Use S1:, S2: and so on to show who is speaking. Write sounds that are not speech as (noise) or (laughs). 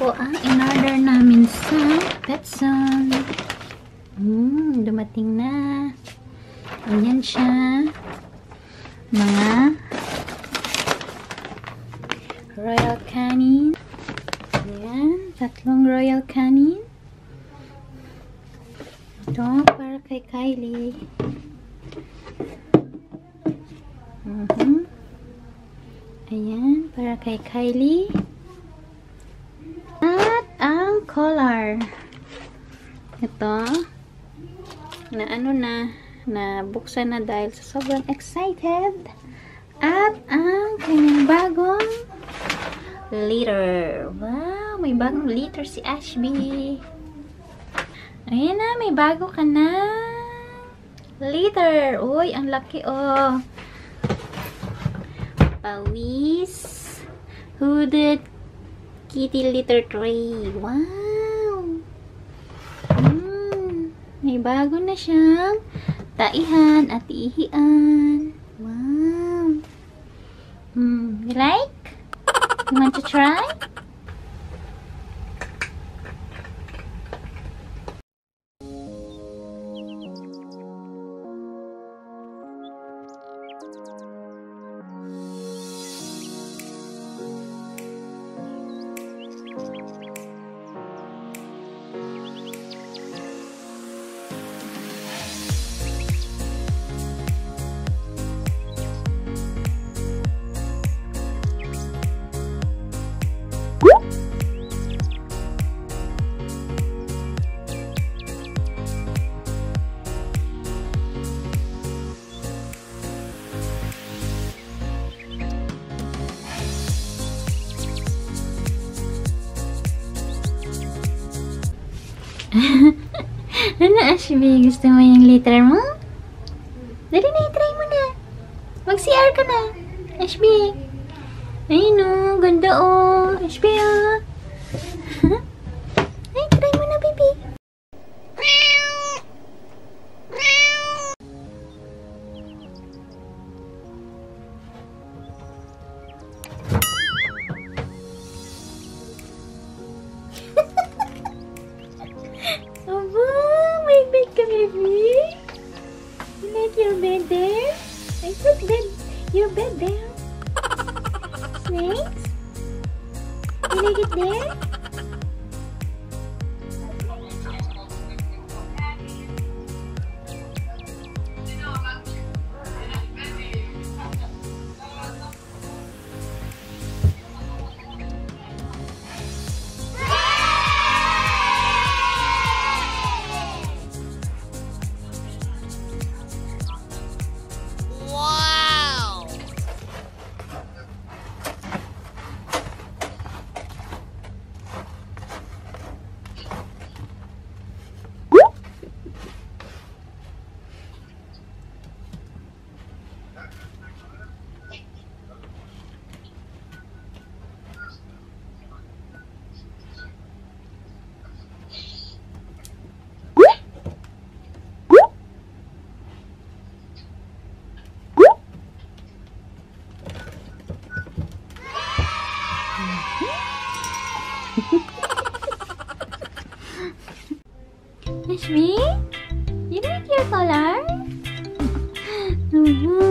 S1: po ang in-order namin sa Petson. Hmm, dumating na. Ayan siya. Mga royal canin. Ayan, tatlong royal canin. Ito, para kay Kylie. Mm -hmm. Ayan, para kay Kylie. Collar. Ito. Na ano na, na buksan na dahil sa sobrang excited. At ang kanyang bagong liter. Wow, may bagong liter si Ashby. Ayan na, may bago ka na. Liter. Uy, ang laki oh. Pawis. Hooded kitty litter tray. Wow. Mm, may bago na siyang taihan at ihian. Wow. Mm, you like? You want to try? (laughs) ano, Ashby? Gusto mo yung litter mo? Dali na, try mo na. Mag-CR ka na. Ashby. Ayun o, ganda o. Ashby o. your bed there. (laughs) Snakes? You like it there? Ashmi? You like your color? (laughs)